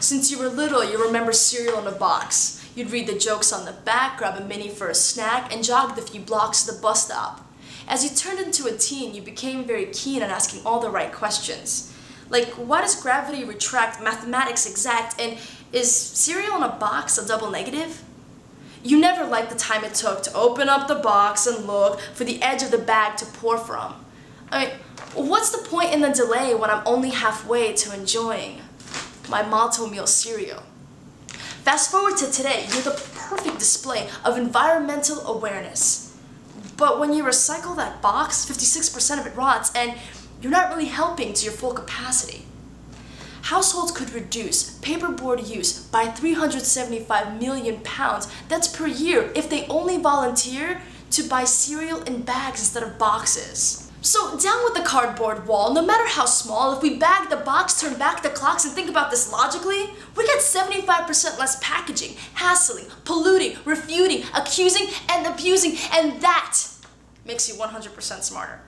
Since you were little, you remember cereal in a box. You'd read the jokes on the back, grab a mini for a snack, and jog the few blocks to the bus stop. As you turned into a teen, you became very keen on asking all the right questions. Like, why does gravity retract mathematics exact, and is cereal in a box a double negative? You never liked the time it took to open up the box and look for the edge of the bag to pour from. I mean, what's the point in the delay when I'm only halfway to enjoying my Malt-O-Meal cereal? Fast forward to today, you're the perfect display of environmental awareness. But when you recycle that box, 56% of it rots, and you're not really helping to your full capacity. Households could reduce paperboard use by 375 million pounds, that's per year, if they only volunteer to buy cereal in bags instead of boxes. So down with the cardboard wall, no matter how small, if we bag the box, turn back the clocks, and think about this logically, we get 75% less packaging, hassling, polluting, refuting, accusing, and abusing, and that makes you 100% smarter.